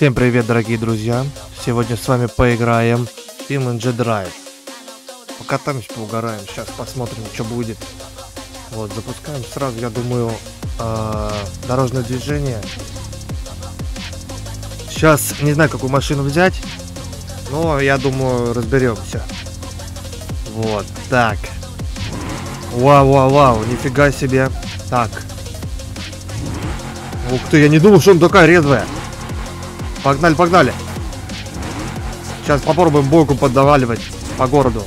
Всем привет, дорогие друзья! Сегодня с вами поиграем в NG Drive. Покатаемся, поугараем, сейчас посмотрим, что будет. Вот, запускаем сразу, я думаю, э, дорожное движение. Сейчас не знаю, какую машину взять, но я думаю, разберемся. Вот, так. Вау, вау, вау, нифига себе. Так. Ух ты, я не думал, что он такая резвая. Погнали, погнали. Сейчас попробуем бойку поддаваливать по городу.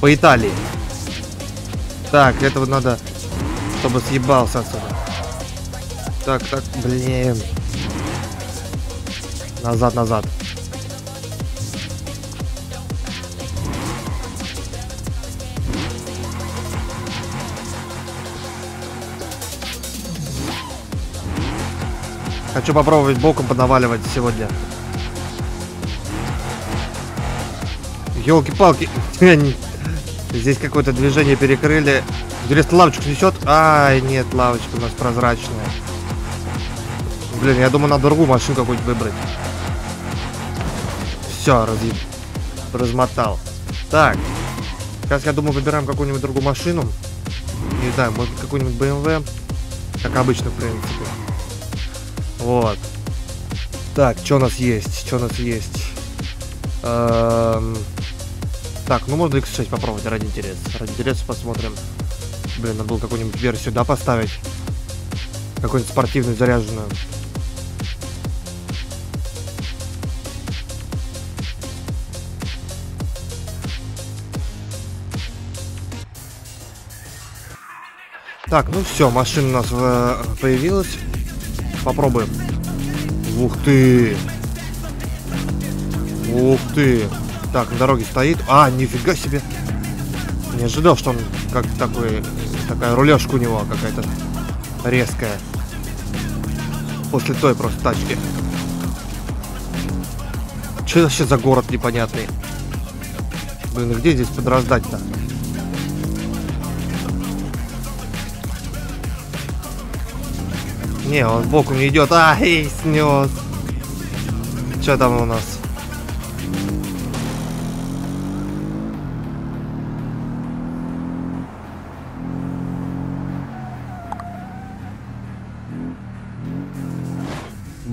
По Италии. Так, этого надо, чтобы съебался отсюда. Так, так, блин. Назад, назад. Хочу попробовать боком поднаваливать сегодня. Елки-палки. Здесь какое-то движение перекрыли. Интересно, лавочку несет? Ай, нет, лавочка у нас прозрачная. Блин, я думаю, надо другую машину какую-нибудь выбрать. Все, раз... размотал. Так. Сейчас, я думаю, выбираем какую-нибудь другую машину. Не знаю, может какую-нибудь BMW. Как обычно, в принципе. Вот. Так, что у нас есть? Что у нас есть? Эм... Так, ну можно X6 попробовать ради интереса. Ради интереса посмотрим. Блин, надо было какую-нибудь версию, да, поставить? Какую-нибудь спортивную, заряженную. Так, ну все, машина у нас э, появилась. Попробуем. Ух ты! Ух ты! Так, на дороге стоит. А, нифига себе! Не ожидал, что он как такой... Такая рулежка у него какая-то резкая. После той просто тачки. Что это вообще за город непонятный? Блин, где здесь подраздать-то? Не, он сбоку не идет. Ай, снес. Что там у нас?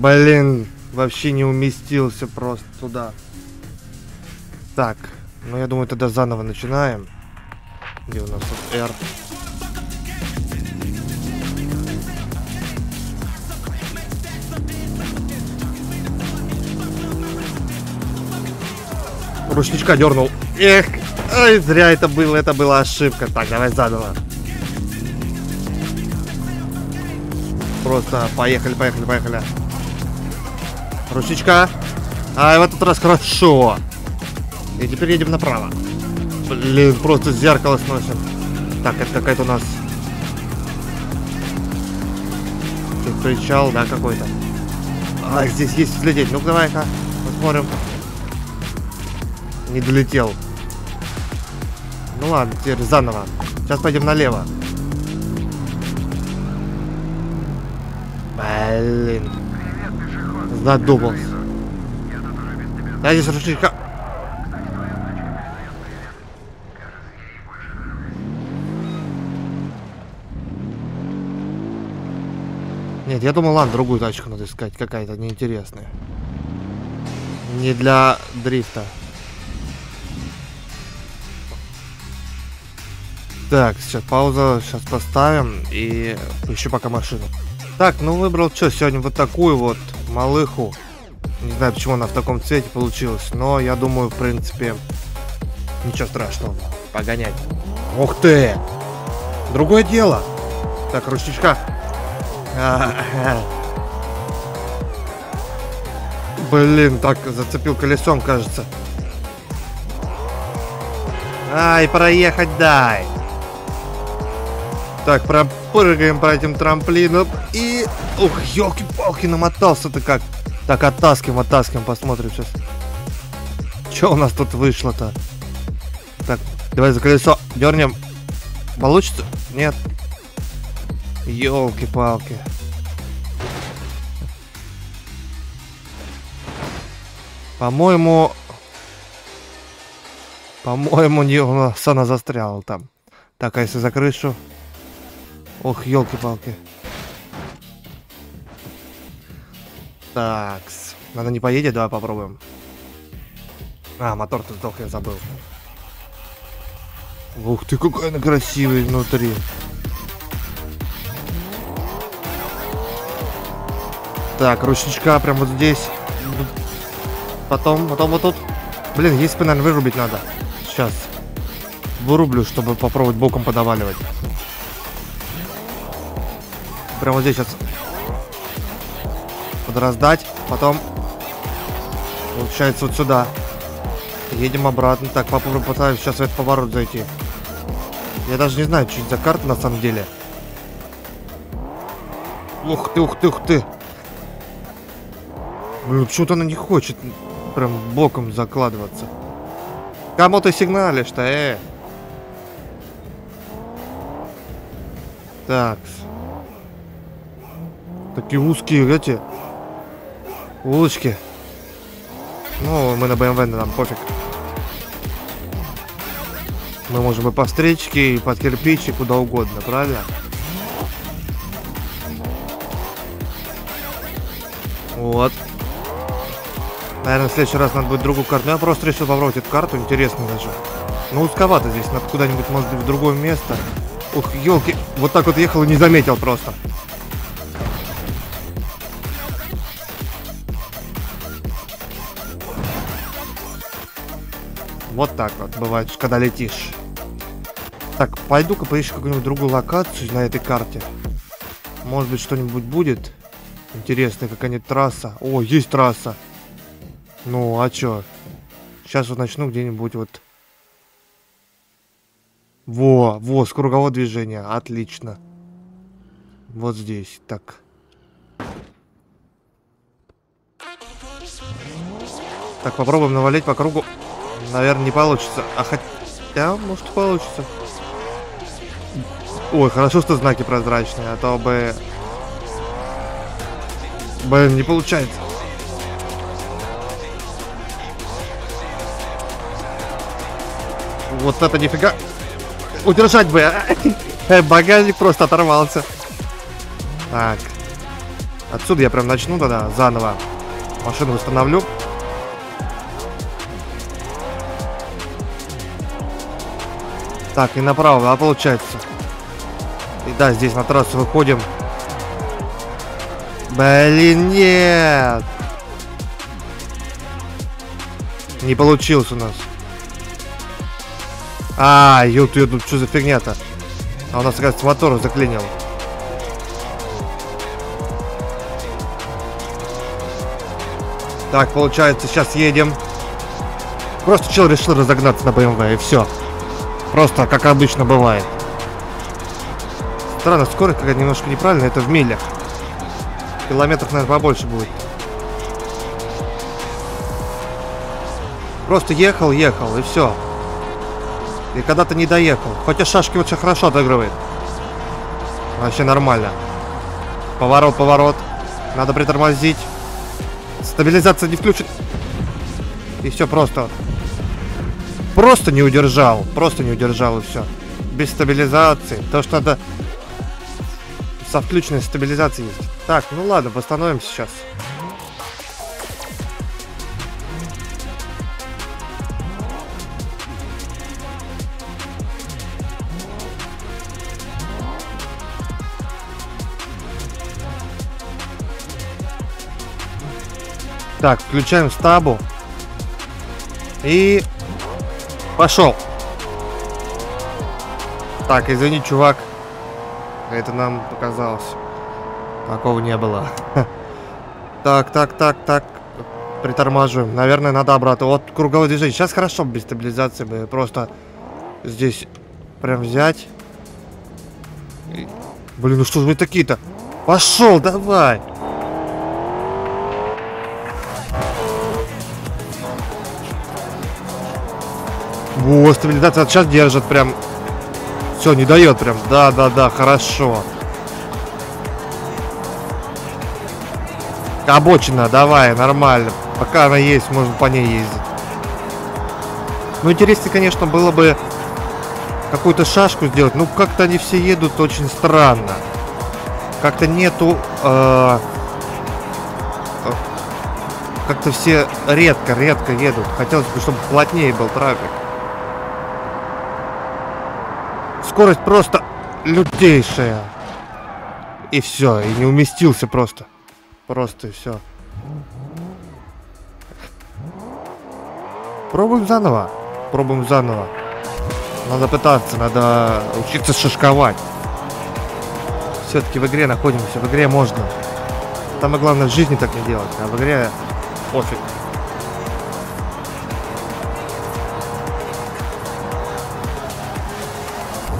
Блин, вообще не уместился просто туда. Так, ну я думаю, тогда заново начинаем. Где у нас тут R? Ручничка дернул. Эх, ай, зря это было, это была ошибка. Так, давай заново. Просто поехали, поехали, поехали. Ручничка. А, в этот раз хорошо. И теперь едем направо. Блин, просто зеркало сносим. Так, это какая-то у нас... Причал, да, какой-то. А, здесь есть взлететь. Ну-ка, давай-ка, посмотрим не долетел. Ну ладно, теперь заново. Сейчас пойдем налево. Блин. Задумался. Да здесь ручника. Нет, я думал, ладно, другую тачку надо искать, какая-то неинтересная. Не для дрифта. Так, сейчас пауза, сейчас поставим и еще пока машину. Так, ну выбрал что, сегодня вот такую вот малыху. Не знаю, почему она в таком цвете получилась, но я думаю, в принципе, ничего страшного. Погонять. Ух ты! Другое дело. Так, ручничка. Блин, так зацепил колесом, кажется. Ай, проехать дай. Так, пропрыгаем по этим трамплинам. И... Ух, елки-палки, намотался-то как. Так, оттаскиваем, оттаскиваем, посмотрим сейчас. Что у нас тут вышло-то? Так, давай за колесо дернем. Получится? Нет. Елки-палки. По-моему... По-моему, не у нас она застряла там. Так, а если за крышу? Ох, елки-палки. Так, она не поедет, давай попробуем. А, мотор-то сдох, я забыл. Ух ты, какая она красивая внутри. Так, ручничка прям вот здесь. Потом, потом вот тут. Блин, есть наверное, вырубить надо. Сейчас. Вырублю, чтобы попробовать боком подаваливать. Прямо вот здесь сейчас. Подраздать. Потом. Получается вот сюда. Едем обратно. Так, попробуем пытаюсь сейчас в этот поворот зайти. Я даже не знаю, что это за карта на самом деле. Ух ты, ух ты, ух ты. Блин, почему-то она не хочет прям боком закладываться. Кому ты сигналишь-то, э? Так. Такие узкие эти улочки. Ну, мы на BMW, нам пофиг. Мы можем и по встречке, и под кирпич, и куда угодно, правильно? Вот. Наверное, в следующий раз надо будет другую карту. Ну, я просто решил попробовать эту карту, интересно даже. Ну, узковато здесь, надо куда-нибудь, может быть, в другое место. Ух, елки, вот так вот ехал и не заметил просто. Вот так вот бывает, когда летишь. Так, пойду-ка поищу какую-нибудь другую локацию на этой карте. Может быть, что-нибудь будет. Интересная какая-нибудь трасса. О, есть трасса. Ну, а чё? Сейчас вот начну где-нибудь вот... Во, во, с кругового движения. Отлично. Вот здесь. Так. Так, попробуем навалить по кругу. Наверное, не получится. А хотя, может, получится. Ой, хорошо, что знаки прозрачные, а то бы... Блин, не получается. Вот это нифига. Удержать бы. Э, багажник просто оторвался. Так. Отсюда я прям начну тогда заново. Машину восстановлю. Так, и направо, а получается. И да, здесь на трассу выходим. Блин, нет. Не получилось у нас. А, ют, ют, что за фигня-то? А у нас, оказывается, мотор заклинил. Так, получается, сейчас едем. Просто чел решил разогнаться на BMW, и все. Просто, как обычно бывает. Странно, скорость какая-то немножко неправильная, это в милях. Километров, наверное, побольше будет. Просто ехал, ехал, и все. И когда ты не доехал. Хотя шашки очень хорошо отыгрывает. Вообще нормально. Поворот, поворот. Надо притормозить. Стабилизация не включит. И все просто. Просто не удержал. Просто не удержал и все. Без стабилизации. То, что надо со включенной стабилизацией есть. Так, ну ладно, восстановим сейчас. Так, включаем стабу. И пошел. Так, извини, чувак. Это нам показалось. Такого не было. Так, так, так, так. Притормаживаем. Наверное, надо обратно. Вот круговое движение. Сейчас хорошо без стабилизации бы. Просто здесь прям взять. Блин, ну что же вы такие-то? Пошел, давай. Во, стабилизация сейчас держит прям. Все, не дает прям. Да, да, да, хорошо. Обочина, давай, нормально. Пока она есть, можно по ней ездить. Ну, интереснее, конечно, было бы какую-то шашку сделать. Ну, как-то они все едут очень странно. Как-то нету... Э, э как-то все редко-редко едут. Хотелось бы, чтобы плотнее был трафик. Скорость просто лютейшая. И все, и не уместился просто. Просто и все. Пробуем заново. Пробуем заново. Надо пытаться, надо учиться шашковать. Все-таки в игре находимся, в игре можно. Самое главное в жизни так не делать, а в игре пофиг.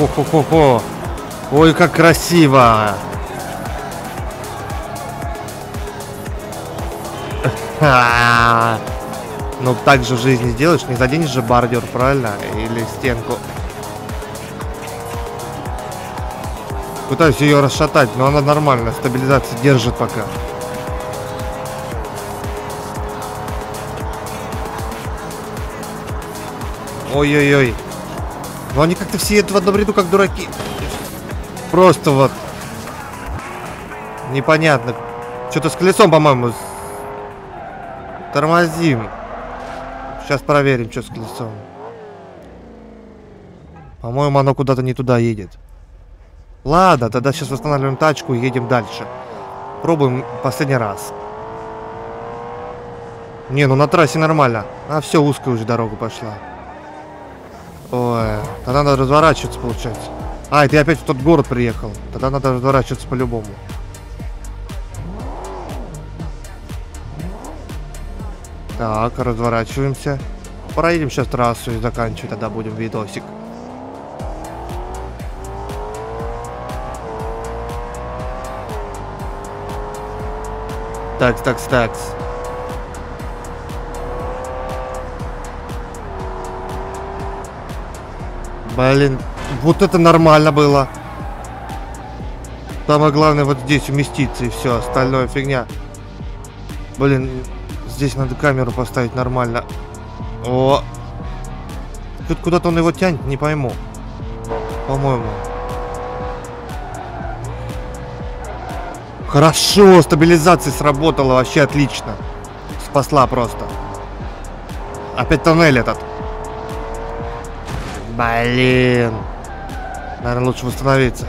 Хо-хо-хо-хо. Ой, как красиво. Ну, так же в жизни сделаешь, не заденешь же бордюр, правильно? Или стенку. Пытаюсь ее расшатать, но она нормально, стабилизация держит пока. Ой-ой-ой. Но они как-то все едут в одном ряду, как дураки. Просто вот. Непонятно. Что-то с колесом, по-моему. Тормозим. Сейчас проверим, что с колесом. По-моему, оно куда-то не туда едет. Ладно, тогда сейчас восстанавливаем тачку и едем дальше. Пробуем последний раз. Не, ну на трассе нормально. А все, узкая уже дорога пошла. Ой, тогда надо разворачиваться, получается. А, это я опять в тот город приехал. Тогда надо разворачиваться по-любому. Так, разворачиваемся. Проедем сейчас трассу и заканчивать, тогда будем видосик. Так, так, так. Блин, вот это нормально было. Самое главное вот здесь уместиться и все, остальное фигня. Блин, Здесь надо камеру поставить нормально. О! Тут куда-то он его тянет, не пойму. По-моему. Хорошо, стабилизация сработала вообще отлично. Спасла просто. Опять тоннель этот. Блин. Наверное, лучше восстановиться.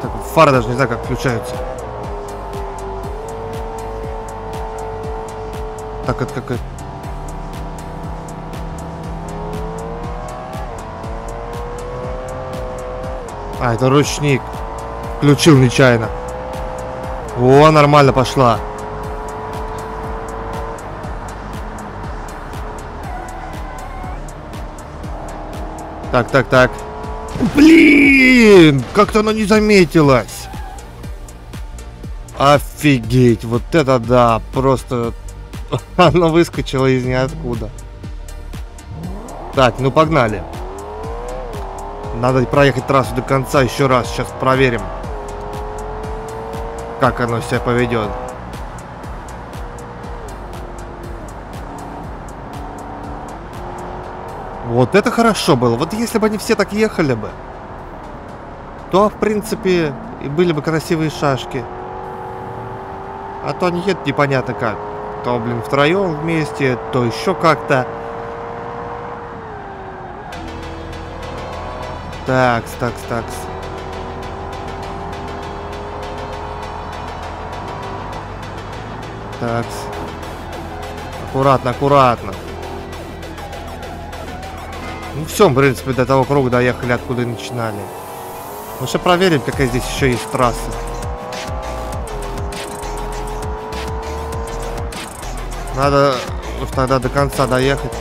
Так, фары даже не знаю, как включаются. Так, это как... А, это ручник. Включил нечаянно. О, нормально пошла. Так, так, так. Блин, как-то оно не заметилось. Офигеть, вот это да, просто Оно выскочило из ниоткуда. Так, ну погнали. Надо проехать трассу до конца еще раз. Сейчас проверим, как оно себя поведет. Вот это хорошо было. Вот если бы они все так ехали бы, то, в принципе, и были бы красивые шашки. А то они едут непонятно как то, блин, втроем вместе, то еще как-то. Такс, такс, такс. Такс. Аккуратно, аккуратно. Ну все, в принципе, до того круга доехали, откуда и начинали. Что проверим, какая здесь еще есть трасса. Надо тогда до конца доехать.